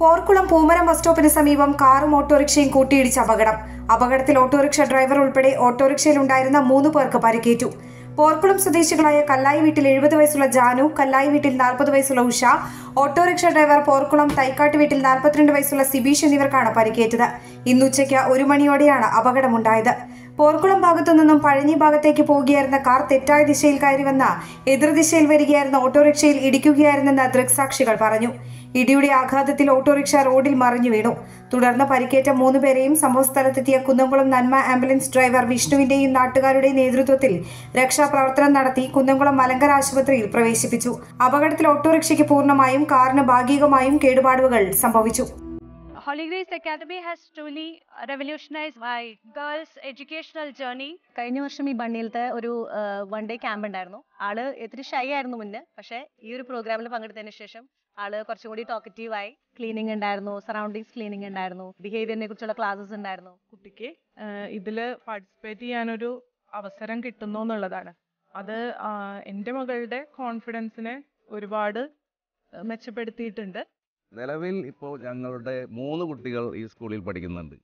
Porkulam Poomaram bus സ്റ്റോപ്പിന് സമീപം കാറും ഓട്ടോറിക്ഷയും കൂട്ടിയിടിച്ച് അപകടം. അപകടത്തിൽ ഓട്ടോറിക്ഷ ഡ്രൈവർ ഉൾപ്പെടെ ഓട്ടോറിക്ഷയിലുണ്ടായിരുന്ന മൂന്ന് പേർക്ക് പരിക്കേറ്റു. പോർക്കുളം സ്വദേശികളായ കല്ലായി വീട്ടിൽ എഴുപത് വയസ്സുള്ള ജാനു കല്ലായി വീട്ടിൽ നാൽപ്പത് വയസ്സുള്ള Usha auto rickshaw driver Porkulam Thaikkattu വീട്ടിൽ നാൽപ്പത്തിരണ്ട് വയസ്സുള്ള സിബീഷ് എന്നിവർക്കാണ് പരിക്കേറ്റത്. ഇന്നുച്ചയ്ക്ക് ഒരു മണിയോടെയാണ് അപകടമുണ്ടായത്. പോർക്കുളം ഭാഗത്തു നിന്നും പഴഞ്ഞി ഭാഗത്തേക്ക് പോവുകയായിരുന്ന കാർ തെറ്റായ ദിശയിൽ കയറി വന്ന എതിർദിശയിൽ വരികയായിരുന്ന ഓട്ടോറിക്ഷയിൽ ഇടിക്കുകയായിരുന്നെന്ന് ദൃക്സാക്ഷികൾ പറഞ്ഞു. ഇടിയുടെ ആഘാതത്തിൽ ഓട്ടോറിക്ഷ റോഡിൽ മറിഞ്ഞു വീണു. തുടർന്ന് പരിക്കേറ്റ മൂന്ന് പേരെയും സംഭവസ്ഥലത്തെത്തിയ കുന്നംകുളം നന്മ ആംബുലൻസ് ഡ്രൈവർ വിഷ്ണുവിന്റെയും നാട്ടുകാരുടെയും നേതൃത്വത്തിൽ രക്ഷാപ്രവർത്തനം നടത്തി കുന്നംകുളം മലങ്കര ആശുപത്രിയിൽ പ്രവേശിപ്പിച്ചു. അപകടത്തിൽ ഓട്ടോറിക്ഷയ്ക്ക് പൂർണമായും കാറിന് ഭാഗികമായും കേടുപാടുകൾ സംഭവിച്ചു. Holy Grace Academy has truly revolutionized my girls' educational journey. കഴിഞ്ഞ വർഷം ഈ ബണ്ണിയിലത്തെ ഒരു വൺ ഡേ ക്യാമ്പ് ഉണ്ടായിരുന്നു. ആൾ ഇത്തിരി ഷൈ ആയിരുന്നു മുന്നേ. പക്ഷേ ഈ ഒരു പ്രോഗ്രാമിൽ പങ്കെടുത്തതിന് ശേഷം ആൾ കുറച്ചും കൂടി ടോക്കറ്റീവ് ആയി. ക്ലീനിങ് ഉണ്ടായിരുന്നു സറൗണ്ടിങ്സ് ക്ലീനിങ് ഉണ്ടായിരുന്നു ബിഹേവിയറിനെ കുറിച്ചുള്ള ക്ലാസ്സസ് ഉണ്ടായിരുന്നു. കുട്ടിക്ക് ഇതിൽ പാർട്ടിസിപ്പേറ്റ് ചെയ്യാനൊരു അവസരം കിട്ടുന്നു എന്നുള്ളതാണ്. അത് എന്റെ മകളുടെ കോൺഫിഡൻസിനെ ഒരുപാട് മെച്ചപ്പെടുത്തിയിട്ടുണ്ട്. നിലവിൽ ഇപ്പോൾ ഞങ്ങളുടെ മൂന്ന് കുട്ടികൾ ഈ സ്കൂളിൽ പഠിക്കുന്നുണ്ട്.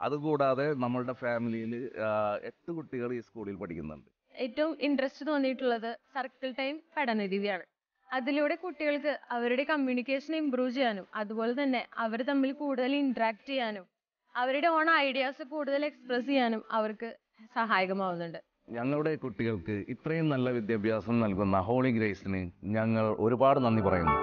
അതുകൂടാതെ നമ്മളുടെ ഫാമിലിയിൽ എട്ട് കുട്ടികൾ ഈ സ്കൂളിൽ പഠിക്കുന്നുണ്ട്. ഏറ്റവും ഇൻട്രസ്റ്റ് തോന്നിയിട്ടുള്ളത് സർക്കിൾ ടൈം പഠന രീതിയാണ് അതിലൂടെ കുട്ടികൾക്ക് അവരുടെ കമ്മ്യൂണിക്കേഷൻ ഇമ്പ്രൂവ് ചെയ്യാനും അതുപോലെ തന്നെ അവർ തമ്മിൽ കൂടുതൽ ഇന്ററാക്ട് ചെയ്യാനും അവരുടെ ഓൺ ഐഡിയാസ് കൂടുതൽ എക്സ്പ്രസ് ചെയ്യാനും അവർക്ക് സഹായകമാവുന്നുണ്ട്. ഞങ്ങളുടെ കുട്ടികൾക്ക് ഇത്രയും നല്ല വിദ്യാഭ്യാസം നൽകുന്ന ഹോളി ഗ്രേസിന് ഞങ്ങൾ ഒരുപാട് നന്ദി പറയുന്നു.